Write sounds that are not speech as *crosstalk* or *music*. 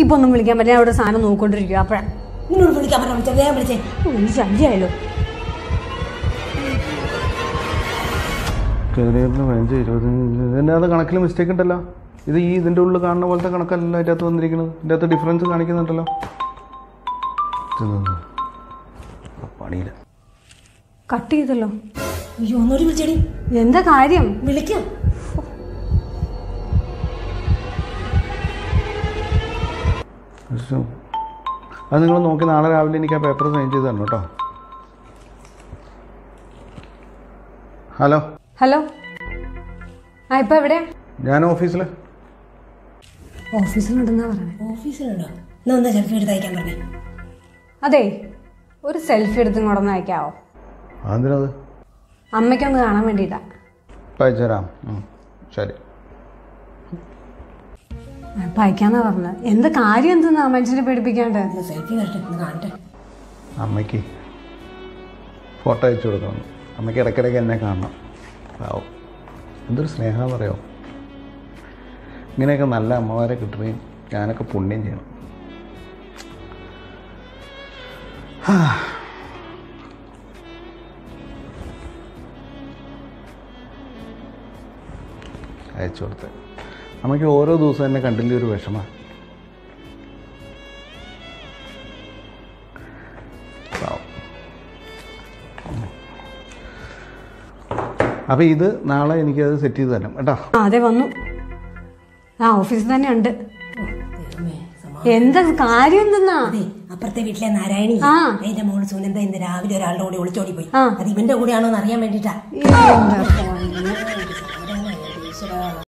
ഇപ്പൊ ഒന്നും വിളിക്കാൻ പറ്റില്ല. അവിടെ സാധനം നോക്കൊണ്ടിരിക്കുക അപ്പഴാ. നിന്നോട് വിളിക്കാൻ ഞാൻ വിളിച്ചേ. കണക്കിൽ മിസ്റ്റേക്ക് ഉണ്ടല്ലോ. ഇത് ഈ ഇതിന്റെ ഉള്ളിൽ കാണുന്ന പോലത്തെ കണക്കല്ല അതിന്റെ അകത്ത് വന്നിരിക്കുന്നത്. ഇതിന്റെ അകത്ത് ഡിഫറൻസ് കാണിക്കുന്നുണ്ടല്ലോ. പണിയില്ല. കട്ട് ചെയ്തല്ലോ. അയ്യോ ഒന്നോടി വിളിച്ചേടി. എന്താ കാര്യം? വിളിക്കാം. അത് നിങ്ങൾ നോക്കി നാളെ രാവിലെ എനിക്ക് ആ പേപ്പർ സൈൻ ചെയ്ത് തരണം കേട്ടോ. ഹലോ. ഹലോ. ആ ഇപ്പൊ എവിടെ ഞാൻ ഓഫീസിൽ ഓഫീസിലുണ്ടെന്നാ പറഞ്ഞത് ഓഫീസിലുണ്ടോ എന്നാ ഒന്ന് സെൽഫി എടുത്ത് അയക്കാൻ പറഞ്ഞേ. അതെ ഒരു സെൽഫി എടുത്ത് ഇങ്ങോട്ടൊന്ന് അയക്കാവോ? അതിനത് അമ്മയ്ക്കൊന്ന് കാണാൻ വേണ്ടിയിട്ടാ. അയച്ചുതരാം ശരി. ഇപ്പൊ അയക്കാന്നാ പറഞ്ഞത് എന്ത് കാര്യം എന്തെന്നാ മനുഷ്യനെ പേടിപ്പിക്കാണ്ട്? അമ്മയ്ക്ക് ഫോട്ടോ അയച്ചു കൊടുക്കണം. അമ്മയ്ക്ക് ഇടയ്ക്കിടയ്ക്ക് എന്നെ കാണണം. പാവം. എന്തൊരു സ്നേഹം പറയോ ഇങ്ങനെയൊക്കെ നല്ല അമ്മമാരെ കിട്ടുകയും ഞാനൊക്കെ പുണ്യം ചെയ്യണം. *sighs* അയച്ചു കൊടുത്ത്. അമ്മയ്ക്ക് ഓരോ ദിവസം എന്നെ കണ്ടില്ലേ ഒരു വിഷമമാണ് അപ്പൊ അപ്പോൾ ഇത് നാളെ എനിക്ക് എനിക്കത് സെറ്റ് ചെയ്ത് തരാം കേട്ടോ. ആ അതെ വന്നു. ആ ഓഫീസിൽ തന്നെ ഉണ്ട്. ദൈവമേ, സമാ- എന്താ കാര്യം എന്തെന്നാ? അതെ അപ്പുറത്തെ വീട്ടിലെ നാരായണി. എന്റെ മോൾ സുനന്ദ ഇന്ന് രാവിലെ ഒരാളുടെ കൂടെ ഒളിച്ചോടി പോയി. അത് ഇവന്റെ കൂടെയാണോ എന്ന് അറിയാൻ വേണ്ടിട്ടാ